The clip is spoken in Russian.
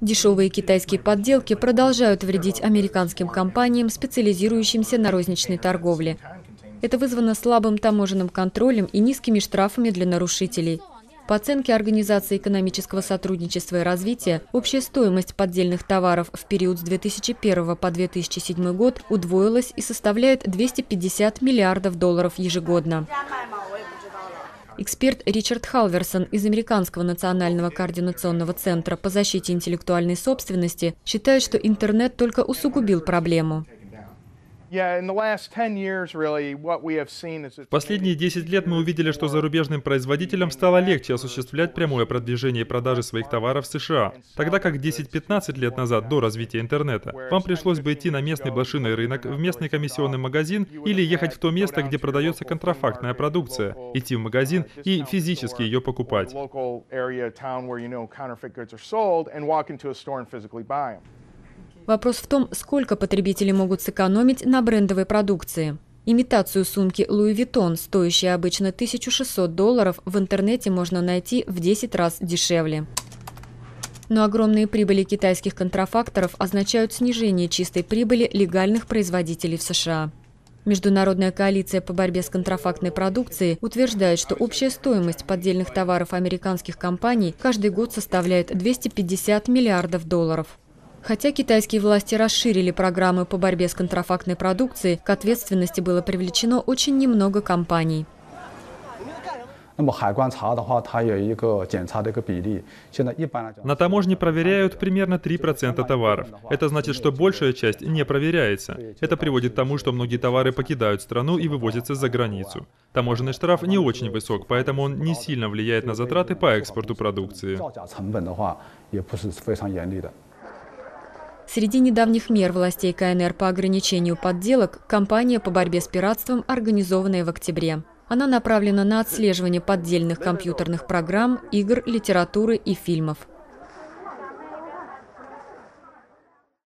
Дешевые китайские подделки продолжают вредить американским компаниям, специализирующимся на розничной торговле. Это вызвано слабым таможенным контролем и низкими штрафами для нарушителей. По оценке Организации экономического сотрудничества и развития, общая стоимость поддельных товаров в период с 2001 по 2007 год удвоилась и составляет 250 миллиардов долларов ежегодно. Эксперт Ричард Халверсон из Американского национального координационного центра по защите интеллектуальной собственности считает, что интернет только усугубил проблему. В последние 10 лет мы увидели, что зарубежным производителям стало легче осуществлять прямое продвижение и продажи своих товаров в США, тогда как 10-15 лет назад, до развития интернета, вам пришлось бы идти на местный блошиный рынок, в местный комиссионный магазин или ехать в то место, где продается контрафактная продукция, идти в магазин и физически ее покупать. Вопрос в том, сколько потребители могут сэкономить на брендовой продукции. Имитацию сумки Louis Vuitton, стоящей обычно 1600 долларов, в интернете можно найти в 10 раз дешевле. Но огромные прибыли китайских контрафакторов означают снижение чистой прибыли легальных производителей в США. Международная коалиция по борьбе с контрафактной продукцией утверждает, что общая стоимость поддельных товаров американских компаний каждый год составляет 250 миллиардов долларов. Хотя китайские власти расширили программы по борьбе с контрафактной продукцией, к ответственности было привлечено очень немного компаний. На таможне проверяют примерно 3% товаров. Это значит, что большая часть не проверяется. Это приводит к тому, что многие товары покидают страну и вывозятся за границу. Таможенный штраф не очень высок, поэтому он не сильно влияет на затраты по экспорту продукции. Среди недавних мер властей КНР по ограничению подделок – кампания по борьбе с пиратством, организованная в октябре. Она направлена на отслеживание поддельных компьютерных программ, игр, литературы и фильмов.